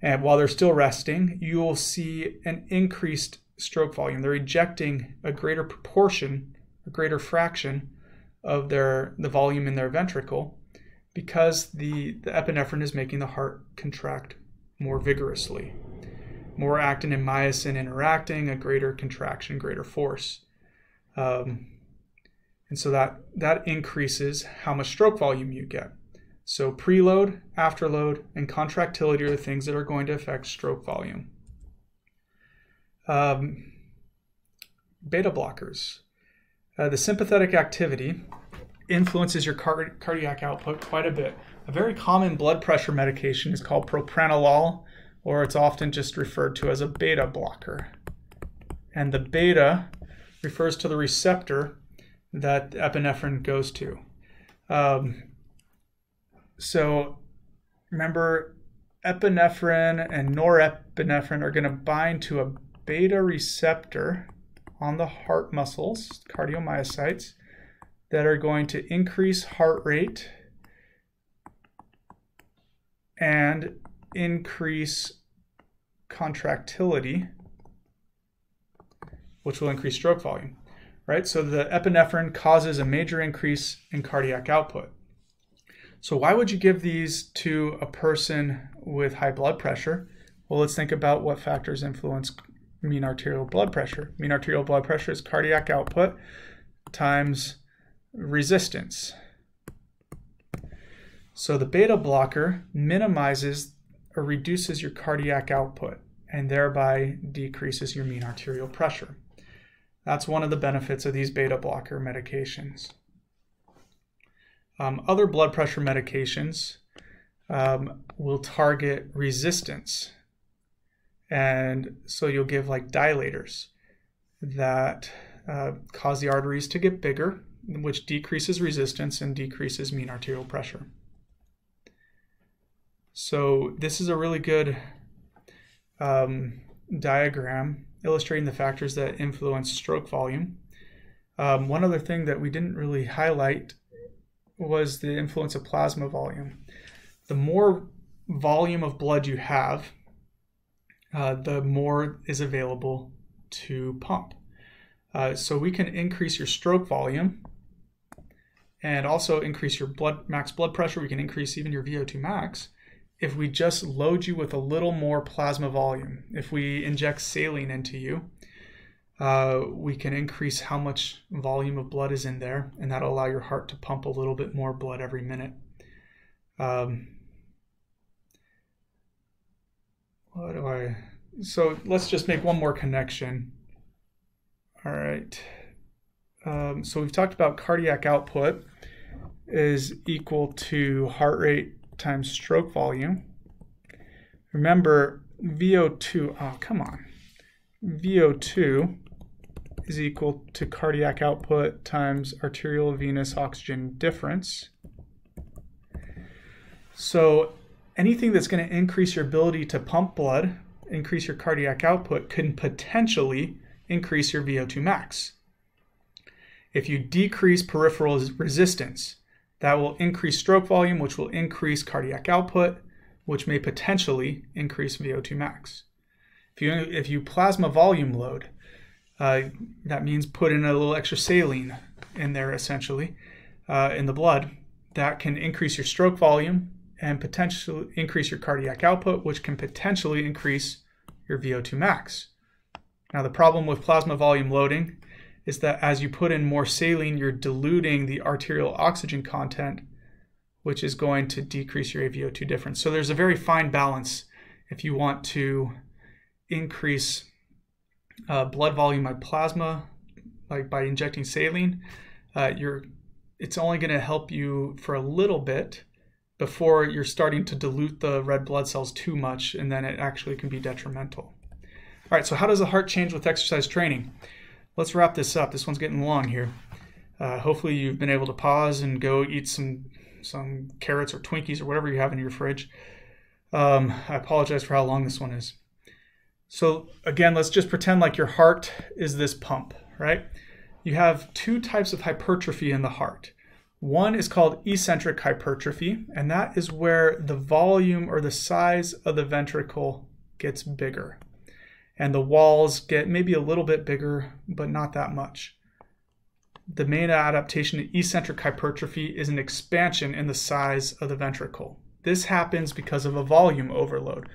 and while they're still resting, you will see an increased stroke volume. They're ejecting a greater proportion, a greater fraction of their the volume in their ventricle because the, the epinephrine is making the heart contract more vigorously. More actin and myosin interacting, a greater contraction, greater force. Um, and so that, that increases how much stroke volume you get. So preload, afterload, and contractility are the things that are going to affect stroke volume. Um, beta blockers. Uh, the sympathetic activity influences your car- cardiac output quite a bit. A very common blood pressure medication is called propranolol, or it's often just referred to as a beta blocker. And the beta refers to the receptor that epinephrine goes to. Um, so remember, epinephrine and norepinephrine are going to bind to a beta receptor on the heart muscles, cardiomyocytes, that are going to increase heart rate and increase contractility, which will increase stroke volume, right? So the epinephrine causes a major increase in cardiac output. So why would you give these to a person with high blood pressure? Well, let's think about what factors influence mean arterial blood pressure. Mean arterial blood pressure is cardiac output times resistance. So the beta blocker minimizes or reduces your cardiac output and thereby decreases your mean arterial pressure. That's one of the benefits of these beta blocker medications. Um, other blood pressure medications um, will target resistance and so you'll give like dilators that uh, cause the arteries to get bigger, which decreases resistance and decreases mean arterial pressure. So this is a really good um, diagram illustrating the factors that influence stroke volume. Um, one other thing that we didn't really highlight was the influence of plasma volume. The more volume of blood you have, uh, the more is available to pump. Uh, so we can increase your stroke volume and also increase your blood max blood pressure. We can increase even your VO2 max if we just load you with a little more plasma volume. If we inject saline into you, uh, we can increase how much volume of blood is in there, and that'll allow your heart to pump a little bit more blood every minute. Um, what do I? So let's just make one more connection. All right. Um, so we've talked about cardiac output is equal to heart rate times stroke volume. Remember, VO2, oh, come on. VO2 is equal to cardiac output times arterial venous oxygen difference. So anything that's going to increase your ability to pump blood, increase your cardiac output, can potentially increase your VO2 max. If you decrease peripheral resistance, that will increase stroke volume, which will increase cardiac output, which may potentially increase VO2 max. If you, if you plasma volume load, uh, that means put in a little extra saline in there essentially uh, in the blood. That can increase your stroke volume and potentially increase your cardiac output, which can potentially increase your VO2 max. Now, the problem with plasma volume loading is that as you put in more saline, you're diluting the arterial oxygen content, which is going to decrease your AVO2 difference. So there's a very fine balance if you want to increase uh, blood volume by plasma, like by injecting saline. Uh, you're, it's only going to help you for a little bit before you're starting to dilute the red blood cells too much, and then it actually can be detrimental. All right, so how does the heart change with exercise training? let's wrap this up. This one's getting long here. Uh, hopefully you've been able to pause and go eat some some carrots or Twinkies or whatever you have in your fridge. Um, I apologize for how long this one is. So again, let's just pretend like your heart is this pump, right? You have two types of hypertrophy in the heart. One is called eccentric hypertrophy, and that is where the volume or the size of the ventricle gets bigger and the walls get maybe a little bit bigger, but not that much. The main adaptation to eccentric hypertrophy is an expansion in the size of the ventricle. This happens because of a volume overload.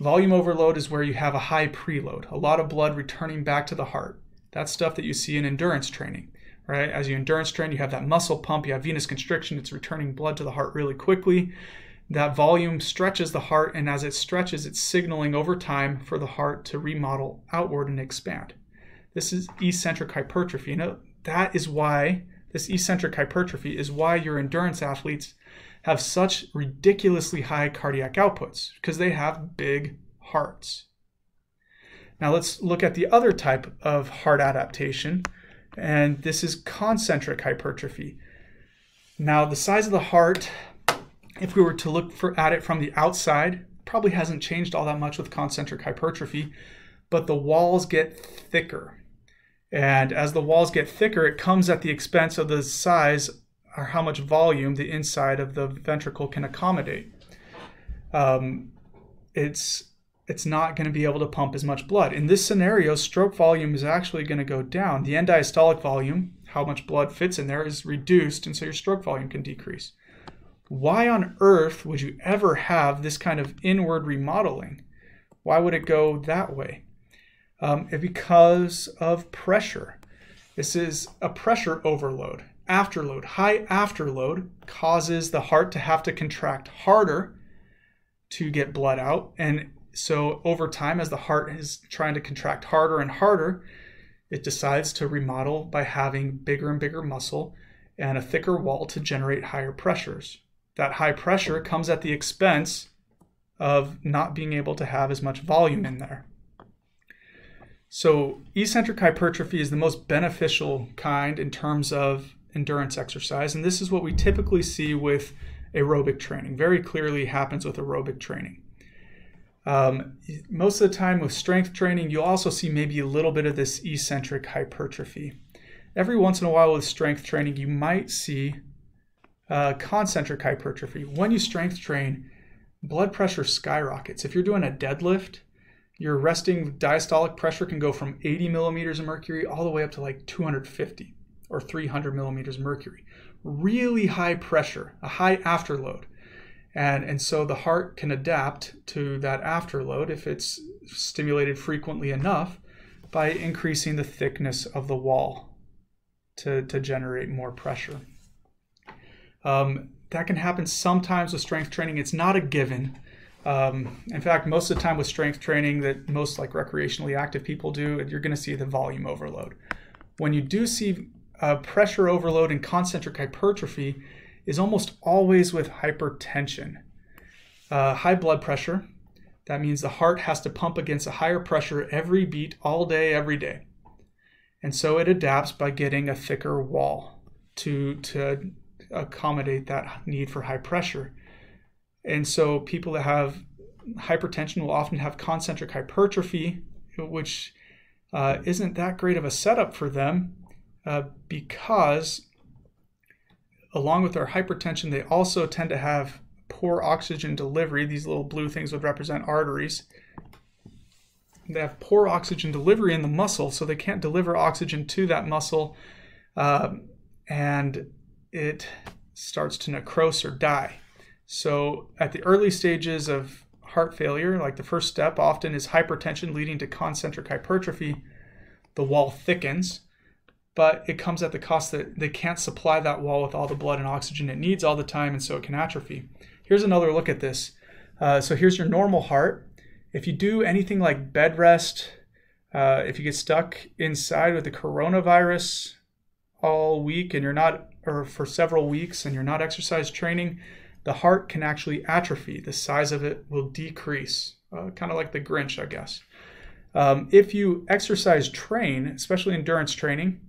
Volume overload is where you have a high preload, a lot of blood returning back to the heart. That's stuff that you see in endurance training, right? As you endurance train, you have that muscle pump, you have venous constriction, it's returning blood to the heart really quickly that volume stretches the heart, and as it stretches, it's signaling over time for the heart to remodel outward and expand. This is eccentric hypertrophy. You know, that is why this eccentric hypertrophy is why your endurance athletes have such ridiculously high cardiac outputs because they have big hearts. Now let's look at the other type of heart adaptation, and this is concentric hypertrophy. Now, the size of the heart if we were to look for, at it from the outside, probably hasn't changed all that much with concentric hypertrophy, but the walls get thicker. And as the walls get thicker, it comes at the expense of the size or how much volume the inside of the ventricle can accommodate. Um, it's it's not going to be able to pump as much blood. In this scenario, stroke volume is actually going to go down. The end diastolic volume, how much blood fits in there, is reduced, and so your stroke volume can decrease. Why on earth would you ever have this kind of inward remodeling? Why would it go that way? Um, because of pressure. This is a pressure overload. Afterload, high afterload causes the heart to have to contract harder to get blood out. And so over time, as the heart is trying to contract harder and harder, it decides to remodel by having bigger and bigger muscle and a thicker wall to generate higher pressures that high pressure comes at the expense of not being able to have as much volume in there. So, eccentric hypertrophy is the most beneficial kind in terms of endurance exercise, and this is what we typically see with aerobic training. Very clearly happens with aerobic training. Um, most of the time with strength training, you'll also see maybe a little bit of this eccentric hypertrophy. every once in a while with strength training, you might see uh, concentric hypertrophy. When you strength train, blood pressure skyrockets. If you're doing a deadlift, your resting diastolic pressure can go from 80 millimeters of mercury all the way up to like 250 or 300 millimeters of mercury. Really high pressure, a high afterload. And, and so the heart can adapt to that afterload if it's stimulated frequently enough by increasing the thickness of the wall to, to generate more pressure. Um, that can happen sometimes with strength training. It's not a given. Um, in fact, most of the time with strength training that most like recreationally active people do, you're going to see the volume overload. When you do see uh, pressure overload and concentric hypertrophy, is almost always with hypertension. Uh, high blood pressure, that means the heart has to pump against a higher pressure every beat, all day, every day. And so it adapts by getting a thicker wall to, to accommodate that need for high pressure. And so people that have hypertension will often have concentric hypertrophy, which uh, isn't that great of a setup for them uh, because along with their hypertension, they also tend to have poor oxygen delivery. These little blue things would represent arteries. They have poor oxygen delivery in the muscle, so they can't deliver oxygen to that muscle, uh, and it starts to necrose or die. So, at the early stages of heart failure, like the first step often is hypertension leading to concentric hypertrophy. The wall thickens but it comes at the cost that they can't supply that wall with all the blood and oxygen it needs all the time, and so it can atrophy. Here's another look at this. Uh, so here's your normal heart. If you do anything like bed rest, uh, if you get stuck inside with the coronavirus all week and you're not, or for several weeks and you're not exercise training, the heart can actually atrophy. The size of it will decrease, uh, kind of like the Grinch, I guess. Um, if you exercise train, especially endurance training,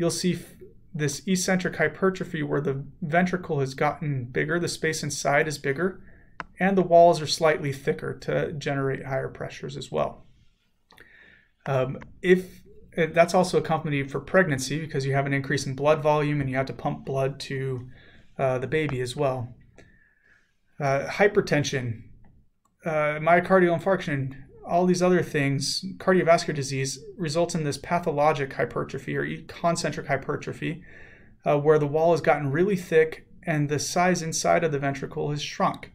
you'll see this eccentric hypertrophy where the ventricle has gotten bigger, the space inside is bigger, and the walls are slightly thicker to generate higher pressures as well. Um, if eh, that's also accompanied for pregnancy because you have an increase in blood volume and you have to pump blood to uh, the baby as well. Uh, hypertension, uh, myocardial infarction, all these other things, cardiovascular disease, results in this pathologic hypertrophy or concentric hypertrophy, uh, where the wall has gotten really thick and the size inside of the ventricle has shrunk.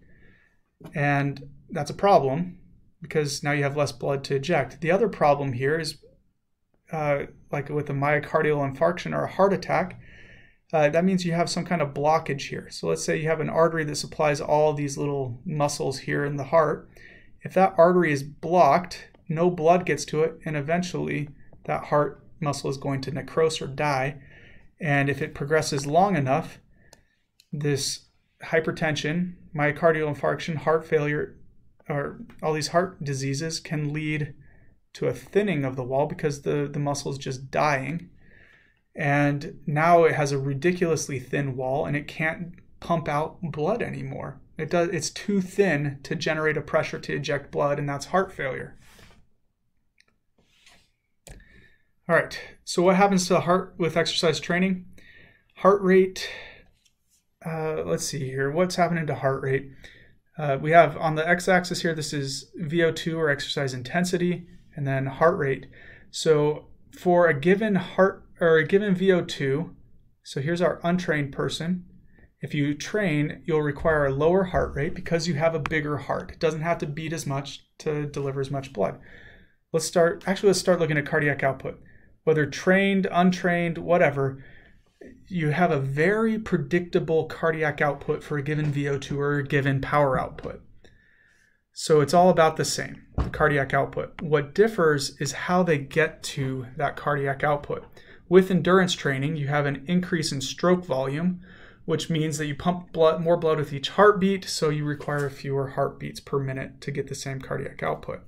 And that's a problem because now you have less blood to eject. The other problem here is, uh, like with a myocardial infarction or a heart attack, uh, that means you have some kind of blockage here. So let's say you have an artery that supplies all these little muscles here in the heart if that artery is blocked, no blood gets to it, and eventually that heart muscle is going to necrose or die. And if it progresses long enough, this hypertension, myocardial infarction, heart failure, or all these heart diseases can lead to a thinning of the wall because the, the muscle is just dying. And now it has a ridiculously thin wall and it can't pump out blood anymore. It does it's too thin to generate a pressure to eject blood and that's heart failure. All right. So what happens to the heart with exercise training? Heart rate uh, let's see here. What's happening to heart rate? Uh, we have on the x-axis here, this is VO2 or exercise intensity, and then heart rate. So for a given heart or a given VO2, so here's our untrained person, if you train, you'll require a lower heart rate because you have a bigger heart. It doesn't have to beat as much to deliver as much blood. Let's start, actually, let's start looking at cardiac output. Whether trained, untrained, whatever, you have a very predictable cardiac output for a given VO2 or a given power output. So it's all about the same, the cardiac output. What differs is how they get to that cardiac output. With endurance training, you have an increase in stroke volume, which means that you pump blood, more blood with each heartbeat, so you require fewer heartbeats per minute to get the same cardiac output.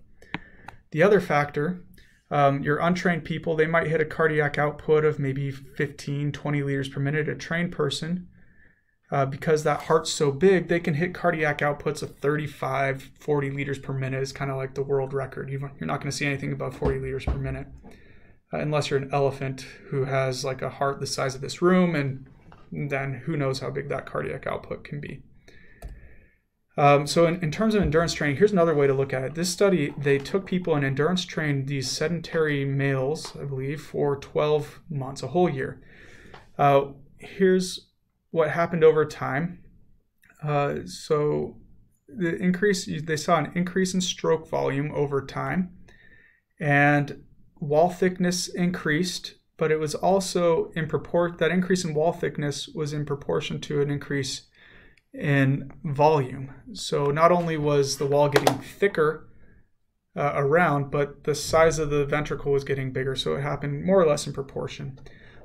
The other factor, um, your untrained people, they might hit a cardiac output of maybe 15, 20 liters per minute. A trained person, uh, because that heart's so big, they can hit cardiac outputs of 35, 40 liters per minute is kind of like the world record. You're not going to see anything above 40 liters per minute. uh, unless you're an elephant who has like a heart the size of this room, and then who knows how big that cardiac output can be. Um, so in, in, terms of endurance training, here's another way to look at it. This study, they took people and endurance trained these sedentary males, I believe, for 12 months, a whole year. Uh, here's what happened over time. Uh, so the increase, they saw an increase in stroke volume over time, and wall thickness increased, but it was also in proportion, that increase in wall thickness was in proportion to an increase in volume. So not only was the wall getting thicker uh, around, but the size of the ventricle was getting bigger. So it happened more or less in proportion.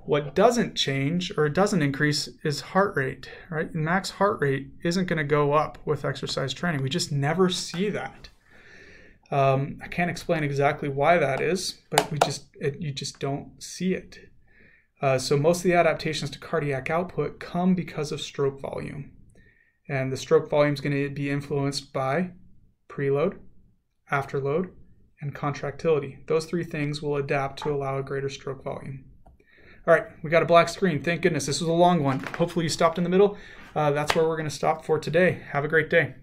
What doesn't change or doesn't increase is heart rate, right? Max heart rate isn't going to go up with exercise training. We just never see that. Um, I can't explain exactly why that is, but we just it, you just don't see it. Uh, so most of the adaptations to cardiac output come because of stroke volume. And the stroke volume is going to be influenced by preload, afterload, and contractility. Those three things will adapt to allow a greater stroke volume. All right, we got a black screen. Thank goodness. This was a long one. Hopefully you stopped in the middle. Uh, that's where we're going to stop for today. Have a great day.